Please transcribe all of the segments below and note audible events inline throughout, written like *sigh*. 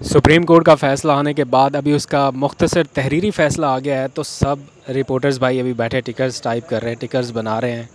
Supreme court का फ़ैसला आने के बाद अभी उसका मुख्तसर तहरीरी फ़ैसला आ गया है तो सब रिपोर्टर्स भाई अभी बैठे टिकर्स टाइप कर रहे हैं टिकर्स बना रहे हैं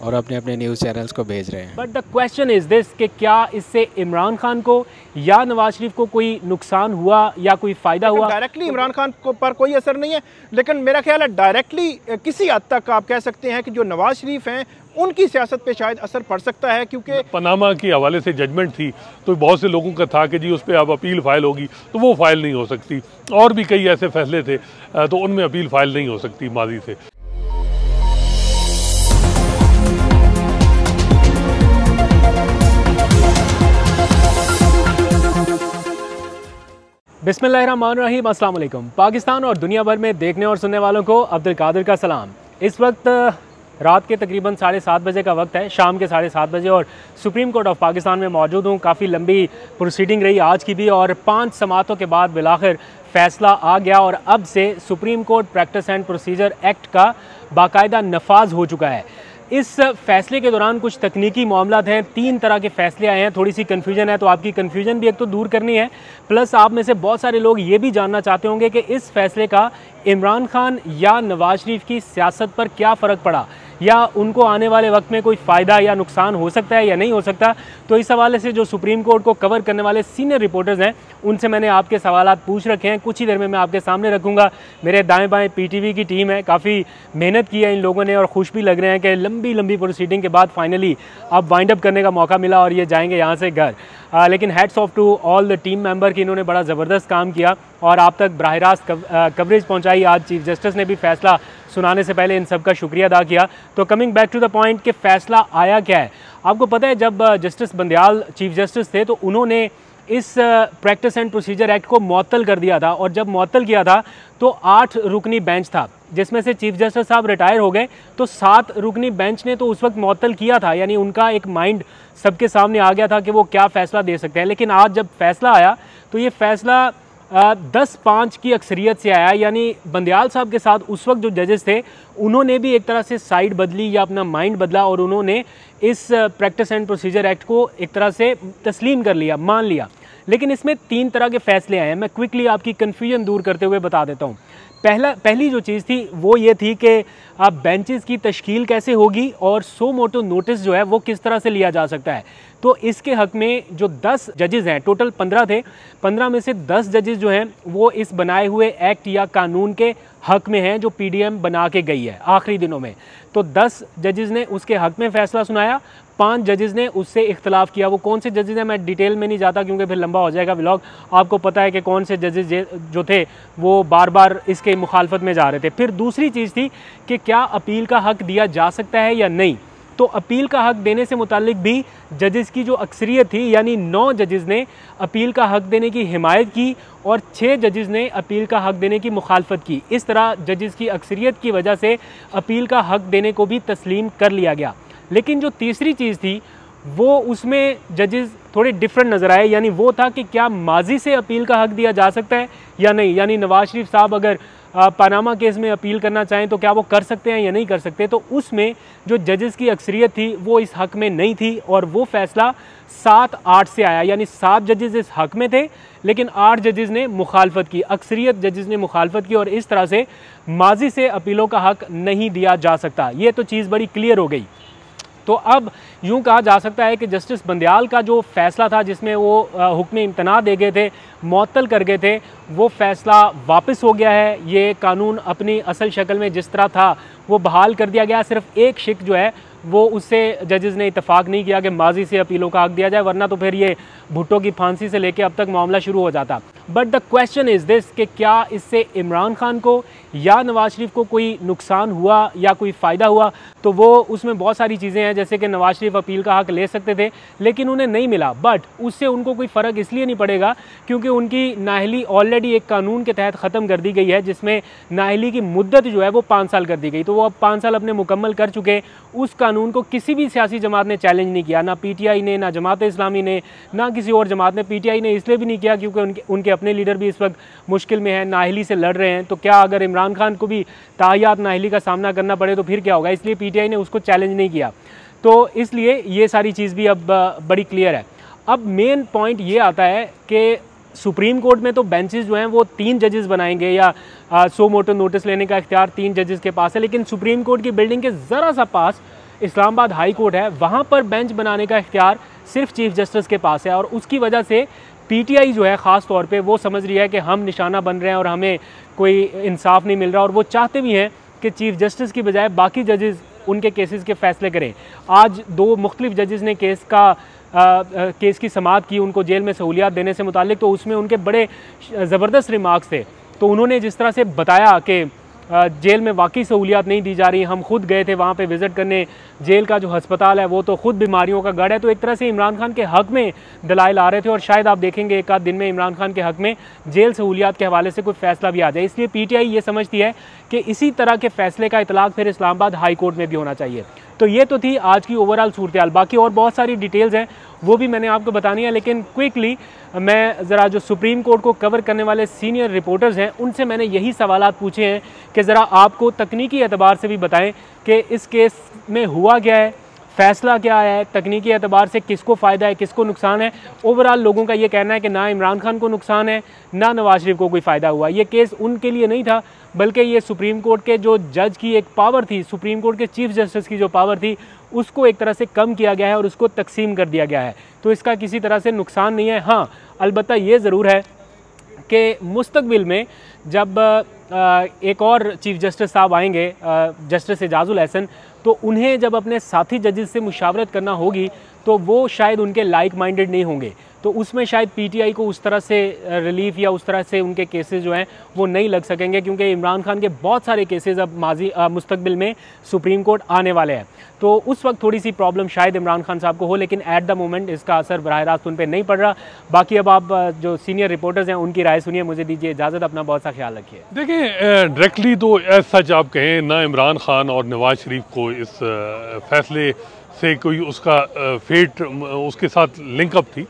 और अपने अपने न्यूज़ चैनल्स को भेज रहे हैं। But the question is this कि क्या इससे इमरान खान को या नवाज़ शरीफ को कोई नुकसान हुआ या कोई फ़ायदा हुआ? डायरेक्टली इमरान खान को पर कोई असर नहीं है। लेकिन मेरा ख्याल है डायरेक्टली किसी हद तक आप कह सकते हैं कि जो नवाज़ शरीफ हैं उनकी सियासत पे शायद असर पड़ सकता है क्योंकि पनामा के हवाले से जजमेंट थी तो बहुत से लोगों का था कि जी उस पर अब अपील फ़ाइल होगी तो वो फ़ाइल नहीं हो सकती। और भी कई ऐसे फैसले थे तो उनमें अपील फ़ाइल नहीं हो सकती माजी से। बिसमीम अल्लाम पाकिस्तान और दुनिया भर में देखने और सुनने वालों को अब्दुल कादिर का सलाम। इस वक्त रात के तकरीबन साढ़े सात बजे का वक्त है, शाम के साढ़े सात बजे और सुप्रीम कोर्ट ऑफ़ पाकिस्तान में मौजूद हूँ। काफ़ी लंबी प्रोसीडिंग रही आज की भी और पाँच समातों के बाद बिलाखिर फ़ैसला आ गया और अब से supreme court practice and procedure act का बाकायदा नफाज हो चुका है। इस फैसले के दौरान कुछ तकनीकी मामला हैं तीन तरह के फैसले आए हैं थोड़ी सी कन्फ्यूज़न है तो आपकी कन्फ्यूज़न भी एक तो दूर करनी है। प्लस आप में से बहुत सारे लोग ये भी जानना चाहते होंगे कि इस फैसले का इमरान खान या नवाज़ शरीफ की सियासत पर क्या फ़र्क पड़ा। या उनको आने वाले वक्त में कोई फ़ायदा या नुकसान हो सकता है या नहीं हो सकता तो इस हवाले से जो सुप्रीम कोर्ट को कवर करने वाले सीनियर रिपोर्टर्स हैं, उनसे मैंने आपके सवाल पूछ रखे हैं। कुछ ही देर में मैं आपके सामने रखूँगा। मेरे दाएँ बाएँ पी की टीम है, काफ़ी मेहनत की है इन लोगों ने और खुश भी लग रहे हैं कि लंबी लंबी प्रोसीडिंग के बाद फाइनली अब वाइंड अप करने का मौका मिला और ये जाएँगे यहाँ से घर। लेकिन hats off to all the team member की इन्होंने बड़ा ज़बरदस्त काम किया और आप तक बरह रास्त कवरेज पहुँचाई। आज चीफ जस्टिस ने भी फैसला सुनाने से पहले इन सब का शुक्रिया अदा किया। तो coming back to the point कि फ़ैसला आया क्या है? आपको पता है, जब जस्टिस बंदयाल चीफ जस्टिस थे तो उन्होंने इस प्रैक्टिस एंड प्रोसीजर एक्ट को मअतल कर दिया था और जब मअतल किया था तो आठ रुकनी बेंच था, जिसमें से चीफ जस्टिस साहब रिटायर हो गए। तो सात रुकनी बेंच ने तो उस वक्त मअतल किया था, यानी उनका एक माइंड सबके सामने आ गया था कि वो क्या फ़ैसला दे सकते हैं। लेकिन आज जब फैसला आया तो ये फैसला दस पाँच की अक्सरियत से आया। यानी बंदयाल साहब के साथ उस वक्त जो जजेस थे, उन्होंने भी एक तरह से साइड बदली या अपना माइंड बदला और उन्होंने इस प्रैक्टिस एंड प्रोसीजर एक्ट को एक तरह से तस्लीम कर लिया, मान लिया। लेकिन इसमें तीन तरह के फैसले आए हैं। मैं क्विकली आपकी कन्फ्यूज़न दूर करते हुए बता देता हूँ। पहला, पहली जो चीज़ थी, वो ये थी कि आप बेंचेस की तश्कील कैसे होगी और सो मोटो नोटिस जो है, वो किस तरह से लिया जा सकता है। तो इसके हक में जो 10 जजेज़ हैं टोटल 15 थे 15 में से 10 जजेज़ जो हैं, वो इस बनाए हुए एक्ट या कानून के हक में है जो पीडीएम बना के गई है, आखिरी दिनों में। तो 10 जजेज़ ने उसके हक में फ़ैसला सुनाया, पाँच जजेज़ ने उससे इख्तलाफ किया। वो कौन से जजेज हैं? मैं डिटेल में नहीं जाता क्योंकि फिर लंबा हो जाएगा व्लॉग। आपको पता है कि कौन से जजेज जो थे, वो बार बार इसके मुखालफत में जा रहे थे। फिर दूसरी चीज़ थी कि क्या अपील का हक दिया जा सकता है या नहीं? तो अपील का हक देने से मुतालिक भी जजेस की जो अक्सरियत थी, यानी नौ जजेस ने अपील का हक देने की हिमायत की और छः जजेस ने अपील का हक देने की मुखालफत की। इस तरह जजेस की अक्सरियत की वजह से अपील का हक देने को भी तस्लीम कर लिया गया। लेकिन जो तीसरी चीज़ थी, वो उसमें जजेस थोड़े डिफरेंट नज़र आए, यानी वो था कि क्या माजी से अपील का हक दिया जा सकता है या नहीं। यानी नवाज़ शरीफ साहब अगर पानामा केस में अपील करना चाहें तो क्या वो कर सकते हैं या नहीं कर सकते तो उसमें जो जजेस की अक्सरियत थी, वो इस हक में नहीं थी और वो फैसला सात आठ से आया, यानी सात जजेस इस हक में थे, लेकिन आठ जजेस ने मुखालफत की, अक्सरियत जजेस ने मुखालफत की और इस तरह से माजी से अपीलों का हक नहीं दिया जा सकता। ये तो चीज़ बड़ी क्लियर हो गई। तो अब यूँ कहा जा सकता है कि जस्टिस बंदयाल का जो फ़ैसला था जिसमें वो हुक्म इम्तना दे गए थे मअतल कर गए थे, वो फ़ैसला वापस हो गया है। ये कानून अपनी असल शक्ल में जिस तरह था, वो बहाल कर दिया गया। सिर्फ़ एक शिक जो है, वो उससे जजेस ने इतफाक़ नहीं किया कि माजी से अपीलों का हक दिया जाए, वरना तो फिर ये भुट्टो की फांसी से लेकर अब तक मामला शुरू हो जाता। But the question is this कि क्या इससे इमरान खान को या नवाज़ शरीफ को कोई नुकसान हुआ या कोई फ़ायदा हुआ तो वो उसमें बहुत सारी चीज़ें हैं, जैसे कि नवाज़ शरीफ अपील का हक ले सकते थे, लेकिन उन्हें नहीं मिला। बट उससे उनको कोई फ़र्क इसलिए नहीं पड़ेगा क्योंकि उनकी नाहली ऑलरेडी एक कानून के तहत ख़त्म कर दी गई है, जिसमें नाहली की मुद्दत जो है वो पाँच साल कर दी गई। तो वो अब पाँच साल अपने मुकम्मल कर चुके, उस कानून को किसी भी सियासी जमात ने चैलेंज नहीं किया, ना पी टी आई ने, ना जमात इस्लामी ने, ना किसी और जमात ने। पी टी आई ने इसलिए भी नहीं किया क्योंकि उनके उनके अपने लीडर भी इस वक्त मुश्किल में हैं, नाहली से लड़ रहे हैं। तो क्या अगर इमरान खान को भी तायात नाहली का सामना करना पड़े तो फिर क्या होगा? इसलिए पी टी आई ने उसको चैलेंज नहीं किया। तो इसलिए ये सारी चीज़ भी अब बड़ी क्लियर है। अब मेन पॉइंट ये आता है कि सुप्रीम कोर्ट में तो बेंचेस जो हैं वो तीन जजेस बनाएँगे या आ, सो मोटो नोटिस लेने का इख्तियार तीन जजेस के पास है लेकिन सुप्रीम कोर्ट की बिल्डिंग के ज़रा सा पास इस्लामाबाद हाई कोर्ट है। वहाँ पर बेंच बनाने का इख्तियार सिर्फ़ चीफ जस्टिस के पास है और उसकी वजह से पीटीआई जो है ख़ास तौर पे वो समझ रही है कि हम निशाना बन रहे हैं और हमें कोई इंसाफ नहीं मिल रहा और वो चाहते भी हैं कि चीफ जस्टिस की बजाय बाकी जजेस उनके केसेस के फैसले करें। आज दो मुख्तलिफ़ जजेस ने केस का आ, केस की समात की उनको जेल में सहूलियात देने से मुतालिक तो उसमें उनके बड़े ज़बरदस्त रिमार्क्स थे। तो उन्होंने जिस तरह से बताया कि जेल में वाकई सहूलियात नहीं दी जा रही। हम खुद गए थे वहाँ पर विज़िट करने। जेल का जो हस्पताल है, वो तो खुद बीमारियों का गढ़ है। तो एक तरह से इमरान खान के हक़ में दलाइल आ रहे थे और शायद आप देखेंगे एक आध दिन में इमरान खान के हक़ में जेल सहूलियात के हवाले से कोई फैसला भी आ जाए। इसलिए पी टी आई ये समझती है कि इसी तरह के फैसले का इतलाक़ फिर इस्लामाबाद हाई कोर्ट में भी होना चाहिए। तो ये तो थी आज की ओवरऑल सूरत बाकी और बहुत सारी डिटेल्स हैं, वो भी मैंने आपको बतानी है, लेकिन क्विकली मैं ज़रा जो सुप्रीम कोर्ट को कवर करने वाले सीनियर रिपोर्टर्स हैं, उनसे मैंने यही सवाल पूछे हैं कि ज़रा आपको तकनीकी एतबार से भी बताएँ कि इस केस में हुआ क्या है फैसला क्या है? तकनीकी एतबार से किसको फ़ायदा है, किसको नुकसान है? ओवरऑल लोगों का ये कहना है कि ना इमरान खान को नुकसान है, ना नवाज़ शरीफ को कोई फ़ायदा हुआ। ये केस उनके लिए नहीं था, बल्कि ये सुप्रीम कोर्ट के जो जज की एक पावर थी, सुप्रीम कोर्ट के चीफ जस्टिस की जो पावर थी, उसको एक तरह से कम किया गया है और उसको तकसीम कर दिया गया है। तो इसका किसी तरह से नुकसान नहीं है। हाँ अलबत्त ये ज़रूर है कि मुस्तबिल में जब एक और चीफ जस्टिस साहब आएँगे जस्टिस एजाजुल हसन। तो उन्हें जब अपने साथी जजेस से मुशावरत करना होगी तो वो शायद उनके लाइक माइंडेड नहीं होंगे। तो उसमें शायद पीटीआई को उस तरह से रिलीफ या उस तरह से उनके केसेस जो हैं, वो नहीं लग सकेंगे, क्योंकि इमरान खान के बहुत सारे केसेस अब माजी मुस्तबिल में सुप्रीम कोर्ट आने वाले हैं। तो उस वक्त थोड़ी सी प्रॉब्लम शायद इमरान खान साहब को हो, लेकिन एट द मोमेंट इसका असर बरह रास्त उन पर नहीं पड़ रहा। बाकी अब आप जो सीनियर रिपोर्टर्स हैं, उनकी राय सुनिए, मुझे दीजिए इजाज़त, अपना बहुत सा ख्याल रखिए। देखिए डायरेक्टली तो सच आप कहें, ना इमरान खान और नवाज़ शरीफ को इस फैसले से कोई उसका फेट उसके साथ लिंकअप थी।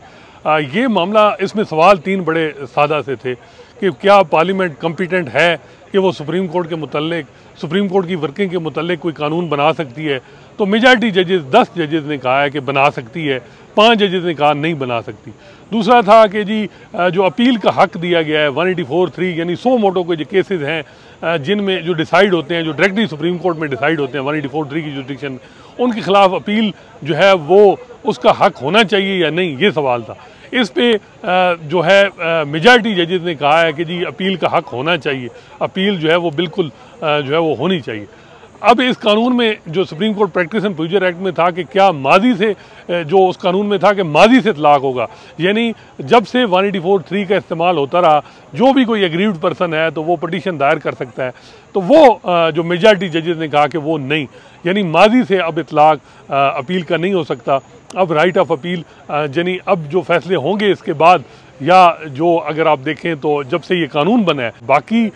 ये मामला, इसमें सवाल तीन बड़े सादा से थे कि क्या पार्लियामेंट कम्पिटेंट है कि वो सुप्रीम कोर्ट के मतलब सुप्रीम कोर्ट की वर्किंग के मतलब कोई कानून बना सकती है? तो मेजॉरिटी जजेस दस जजेस ने कहा है कि बना सकती है। पाँच जजेस ने कहा नहीं बना सकती। दूसरा था कि जी जो अपील का हक दिया गया है वन एटी फोर थ्री यानी सौ मोटो के जो केसेस हैं जिनमें जो डिसाइड होते हैं, जो डायरेक्टली सुप्रीम कोर्ट में डिसाइड होते हैं वन एटी फोर थ्री की जुडिक्शन उनके खिलाफ अपील जो है, वो उसका हक होना चाहिए या नहीं, ये सवाल था। इस पे जो है मेजॉरिटी जजेज ने कहा है कि जी, अपील का हक होना चाहिए। अपील जो है, वो बिल्कुल जो है, वो होनी चाहिए। अब इस कानून में जो supreme court practice and procedure act में था कि क्या माजी से जो उस कानून में था कि माजी से तलाक होगा, यानी जब से वन एटी फोर थ्री का इस्तेमाल होता रहा, जो भी कोई एग्रीव्ड पर्सन है तो वो पटिशन दायर कर सकता है। तो वो जो मेजॉरिटी जजेस ने कहा कि वो नहीं, यानी माजी से अब इतलाक अपील का नहीं हो सकता। अब राइट ऑफ़ अपील यानी अब जो फैसले होंगे इसके बाद या जो अगर आप देखें तो जब से ये कानून बना है, बाकी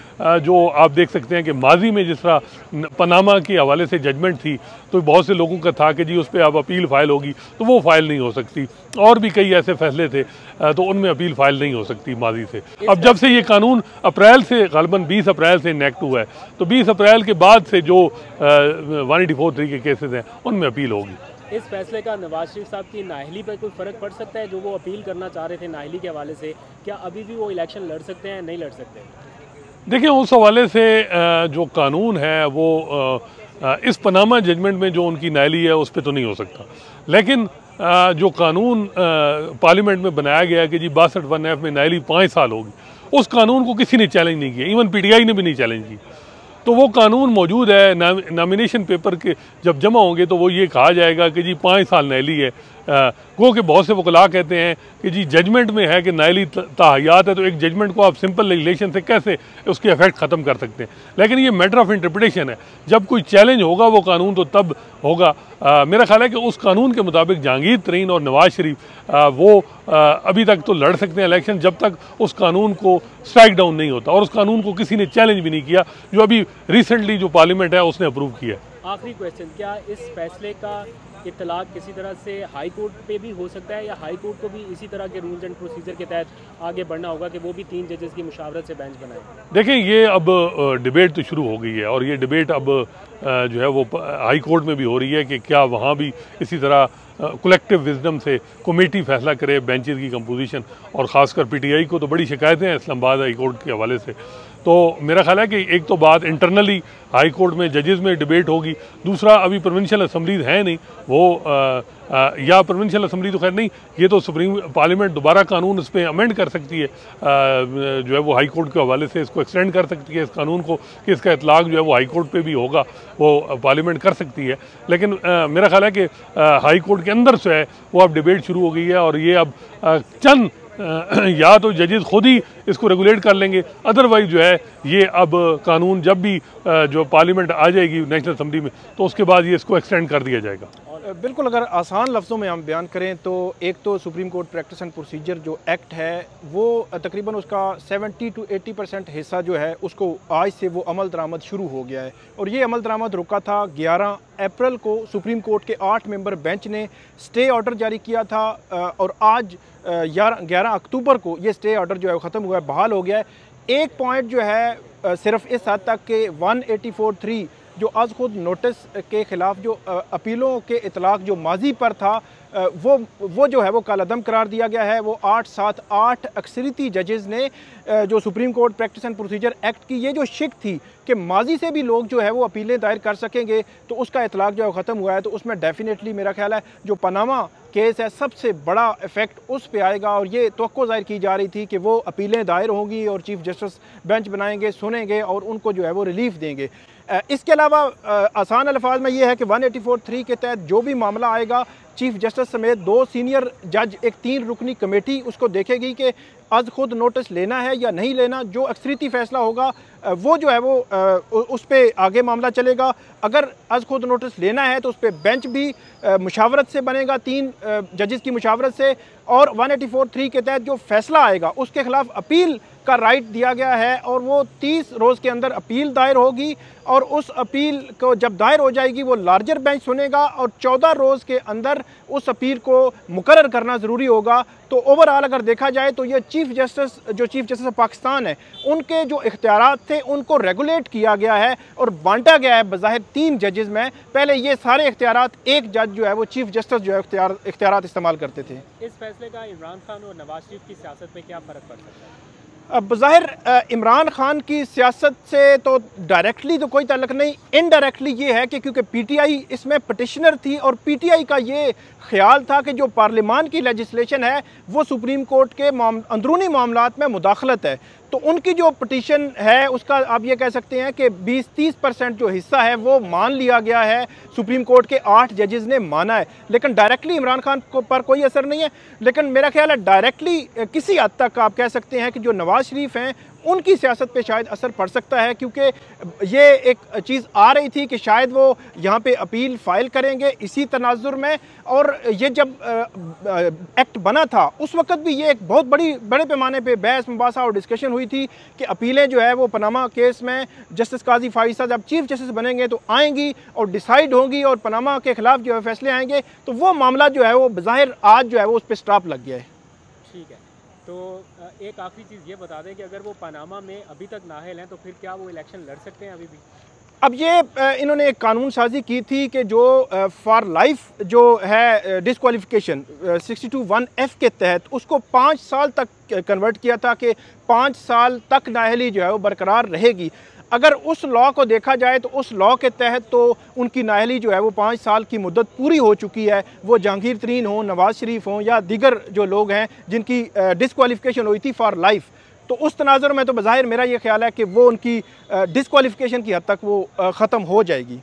जो आप देख सकते हैं कि माजी में जिस तरह पनामा के हवाले से जजमेंट थी तो बहुत से लोगों का था कि जी उस पर अब अपील फ़ाइल होगी तो वो फ़ाइल नहीं हो सकती। और भी कई ऐसे फैसले थे तो उनमें अपील फ़ाइल नहीं हो सकती माजी से। अब जब से ये कानून अप्रैल से गलबन बीस अप्रैल से इनेक्ट हुआ है तो बीस अप्रैल के बाद से जो वन एटी फोर थ्री के केसेज हैं, उनमें अपील होगी। इस फैसले का नवाज़ शरीफ साहब की नाहली पर कोई फ़र्क पड़ सकता है? जो वो अपील करना चाह रहे थे नाहली के हवाले से, क्या अभी भी वो इलेक्शन लड़ सकते हैं नहीं लड़ सकते? देखिए, उस हवाले से जो कानून है, वो इस पनामा जजमेंट में जो उनकी नाहली है, उस पर तो नहीं हो सकता। लेकिन जो कानून पार्लियामेंट में बनाया गया कि जी बासठ वन एफ़ में नाहली पाँच साल होगी, उस कानून को किसी ने चैलेंज नहीं किया। इवन पीटीआई ने भी नहीं चैलेंज की तो वो कानून मौजूद है नामिनेशन पेपर के जब जमा होंगे तो वो ये कहा जाएगा कि जी, पाँच साल नैली है। गो के बहुत से वकला कहते हैं कि जी जजमेंट में है कि नायली ताहियात है तो एक जजमेंट को आप सिंपल लेजिलेशन से कैसे उसके इफ़ेक्ट ख़त्म कर सकते हैं? लेकिन ये मैटर ऑफ़ इंटरप्रटेशन है। जब कोई चैलेंज होगा वो कानून तो तब होगा। आ, मेरा ख्याल है कि उस कानून के मुताबिक जहांगीर तरीन और नवाज़ शरीफ आ, वो आ, अभी तक तो लड़ सकते हैं इलेक्शन जब तक उस कानून को स्ट्राइक डाउन नहीं होता और उस कानून को किसी ने चैलेंज भी नहीं किया जो अभी रिसेंटली जो पार्लियामेंट है उसने अप्रूव किया आखिरी क्वेश्चन क्या इस फैसले का इतलाक किसी तरह से हाई कोर्ट पे भी हो सकता है या हाई कोर्ट को भी इसी तरह के रूल्स एंड प्रोसीजर के तहत आगे बढ़ना होगा कि वो भी तीन जजेस की मुशावरत से बेंच बनाए। देखें ये अब डिबेट तो शुरू हो गई है और ये डिबेट अब जो है वो हाई कोर्ट में भी हो रही है कि क्या वहाँ भी इसी तरह कलेक्टिव विजडम से कमेटी फैसला करे बेंचेज की कंपोजिशन और ख़ासकर पीटीआई को तो बड़ी शिकायतें हैं इस्लामाबाद हाई कोर्ट के हवाले से। तो मेरा ख्याल है कि एक तो बात इंटरनली हाई कोर्ट में जजेस में डिबेट होगी। दूसरा अभी प्रोविंशियल असम्बलीज है नहीं वो आ, आ, या प्रोविंशियल असम्बली तो खैर नहीं ये तो सुप्रीम पार्लियामेंट दोबारा कानून इस पर अमेंड कर सकती है। आ, जो है वो हाई कोर्ट के हवाले से इसको एक्सटेंड कर सकती है इस कानून को कि इसका इतलाक जो है वो हाई कोर्ट पे भी होगा वो पार्लियामेंट कर सकती है। लेकिन आ, मेरा ख्याल है कि हाई कोर्ट के अंदर से है वो अब डिबेट शुरू हो गई है और ये अब चंद *clears throat* या तो जजेस खुद ही इसको रेगुलेट कर लेंगे। अदरवाइज़ जो है, ये अब कानून जब भी जो पार्लियामेंट आ जाएगी नेशनल असम्बली में तो उसके बाद ये इसको एक्सटेंड कर दिया जाएगा। बिल्कुल अगर आसान लफ्ज़ों में हम बयान करें तो एक तो supreme court practice and procedure जो एक्ट है, वो तकरीबन उसका 70 टू 80 परसेंट हिस्सा जो है, उसको आज से वो अमल दरामद शुरू हो गया है। और ये अमल दरामद रुका था 11 अप्रैल को, सुप्रीम कोर्ट के आठ मेंबर बेंच ने स्टे ऑर्डर जारी किया था और आज ग्यारह अक्टूबर को ये स्टे ऑर्डर जो है ख़त्म हुआ है, बहाल हो गया है। एक पॉइंट जो है सिर्फ़ इस हद तक के वन एटी जो आज खुद नोटिस के ख़िलाफ़ जो अपीलों के इतलाक़ जो माजी पर था वो वो जो है वो कलदम करार दिया गया है। वो आठ सात आठ अक्सरती जजेज़ ने जो supreme court practice and procedure act की ये जो शिक थी कि माजी से भी लोग जो है वो अपीलें दायर कर सकेंगे तो उसका इतलाक़ जो है ख़त्म हुआ है। तो उसमें डेफिनेटली मेरा ख्याल है, जो पनामा केस है, सबसे बड़ा इफ़ेक्ट उस पर आएगा। और ये तो ज़ाहिर की जा रही थी कि वो अपीलें दायर होंगी और चीफ जस्टिस बेंच बनाएँगे, सुनेंगे और उनको जो है वो रिलीफ देंगे। इसके अलावा आसान अल्फाज में ये है कि वन एटी फोर थ्री के तहत जो भी मामला आएगा, चीफ जस्टिस समेत दो सीनियर जज, एक तीन रुकनी कमेटी उसको देखेगी कि आज खुद नोटिस लेना है या नहीं लेना, जो अक्सरीती फैसला होगा वो जो है वो उस पर आगे मामला चलेगा। अगर आज खुद नोटिस लेना है तो उस पर बेंच भी मुशावरत से बनेगा, तीन जजेस की मुशावरत से। और वन एटी फोर थ्री के तहत जो फैसला आएगा, उसके खिलाफ अपील का राइट दिया गया है और वो तीस रोज़ के अंदर अपील दायर होगी और उस अपील को जब दायर हो जाएगी, वो लार्जर बेंच सुनेगा और चौदह रोज़ के अंदर उस अपील को मुकर करना ज़रूरी होगा। तो ओवरऑल अगर देखा जाए तो ये चीफ जस्टिस जो चीफ जस्टिस ऑफ़ पाकिस्तान है, उनके जो इख्तियार थे, उनको रेगुलेट किया गया है और बांटा गया है बज़ाहिर तीन जजेज़ में। पहले ये सारे इख्तियार एक जज जो है वो चीफ जस्टिस जो है इख्तियार इस्तेमाल करते थे। इस फैसले का इमरान खान और नवाज़ शरीफ की सियासत में क्या फ़र्क पड़ सकता है? बज़ाहिर इमरान खान की सियासत से तो डायरेक्टली तो कोई तलक नहीं इनडायरेक्टली ये है कि क्योंकि पीटीआई इसमें पटिशनर थी और पीटीआई का ये ख्याल था कि जो पार्लियामान की लेजिस्लेशन है, वो सुप्रीम कोर्ट के अंदरूनी मामला में मुदाखलत है। तो उनकी जो पटिशन है, उसका आप ये कह सकते हैं कि 20-30 परसेंट जो हिस्सा है, वो मान लिया गया है। सुप्रीम कोर्ट के आठ जजेस ने माना है। लेकिन डायरेक्टली इमरान खान को, पर कोई असर नहीं है। लेकिन मेरा ख्याल है डायरेक्टली किसी हद तक आप कह सकते हैं कि जो नवाज़ शरीफ हैं उनकी सियासत पे शायद असर पड़ सकता है, क्योंकि ये एक चीज़ आ रही थी कि शायद वो यहाँ पे अपील फ़ाइल करेंगे इसी तनाजुर में। और ये जब एक्ट बना था, उस वक्त भी ये एक बहुत बड़ी, बड़े पैमाने पे बहस, मुबासा और डिस्कशन हुई थी कि अपीलें जो है वो पनामा केस में जस्टिस काजी फाइसा जब चीफ जस्टिस बनेंगे तो आएँगी और डिसाइड होंगी और पनामा के ख़िलाफ़ जो है फैसले आएँगे। तो वो मामला जो है वो बाहिर आज जो है वो उस पर स्टॉप लग गया है। ठीक है। तो एक आखिरी चीज़ ये बता दें कि अगर वो पनामा में अभी तक नाहल हैं तो फिर क्या वो इलेक्शन लड़ सकते हैं अभी भी? अब ये इन्होंने एक कानून साजी की थी कि जो फॉर लाइफ जो है डिसक्वालिफिकेशन टू वन एफ़ के तहत उसको पाँच साल तक कन्वर्ट किया था कि पाँच साल तक नाहली जो है वो बरकरार रहेगी। अगर उस लॉ को देखा जाए तो उस लॉ के तहत तो उनकी नाहली जो है वो पाँच साल की मुद्दत पूरी हो चुकी है। वो जहांगीर तरीन हो, नवाज़ शरीफ हों या दीगर जो लोग हैं, जिनकी डिसकॉलीफिकेशन हुई थी फॉर लाइफ तो उस तनाजर में तो बाहिर मेरा ये ख्याल है कि वो उनकी डिसकॉलीफिकेशन की हद तक वो ख़त्म हो जाएगी।